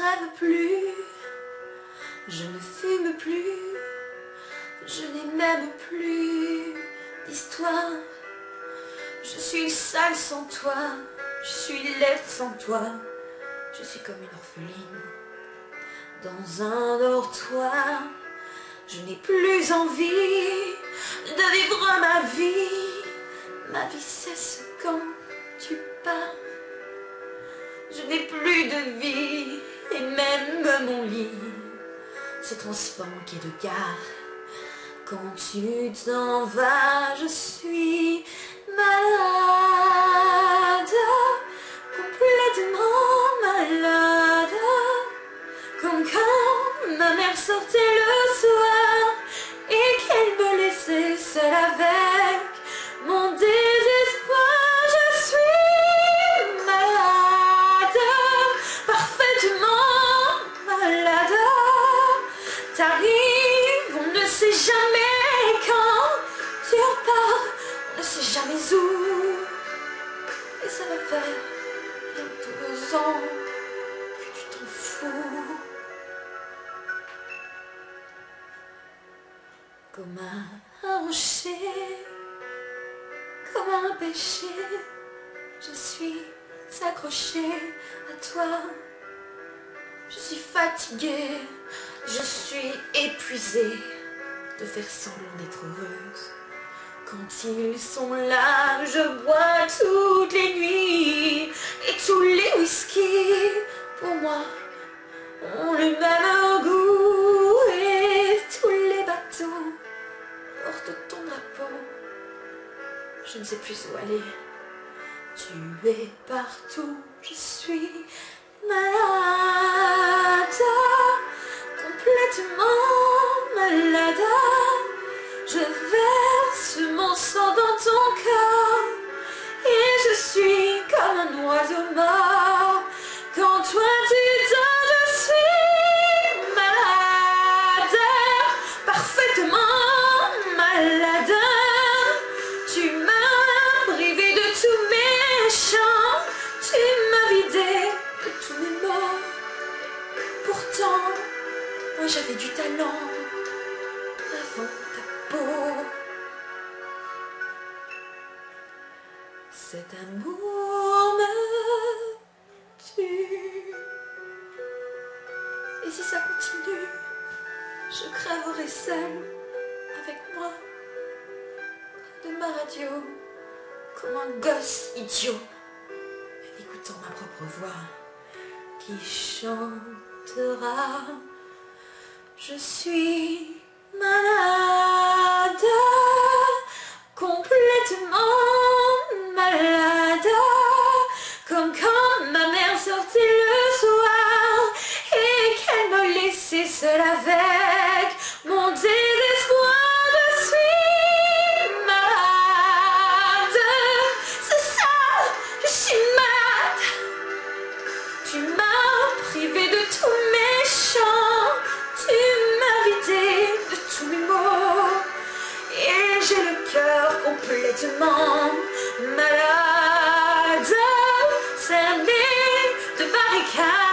Rêve plus, je ne fume plus, je n'ai même plus d'histoire. Je suis sale sans toi, je suis laide sans toi, je suis comme une orpheline dans un dortoir. Je n'ai plus envie de vivre ma vie, ma vie cesse quand tu pars. Je n'ai plus de vie et même mon lit se transforme en quai de gare. Quand tu t'en vas, je suis malade, jamais où. Et ça va faire bientôt deux ans que tu t'en fous. Comme un rocher, comme un péché, je suis accrochée à toi. Je suis fatiguée, je suis épuisée de faire semblant d'être heureuse. Quand ils sont là, je bois toutes les nuits et tous les whisky pour moi ont le même goût et tous les bateaux portent ton drapeau. Je ne sais plus où aller. Tu es partout, je suis malade, j'avais du talent avant ta peau. Cet amour me tue. Et si ça continue, je crèverai seule avec moi de ma radio comme un gosse idiot écoutant ma propre voix qui chantera Je suis malade, complètement malade, comme quand ma mère sortait le soir et qu'elle me laissait seule avec mon désespoir. Je suis malade, c'est ça, je suis malade. Tu m'as privé de tous mes et j'ai le cœur complètement malade, cerné de barricades.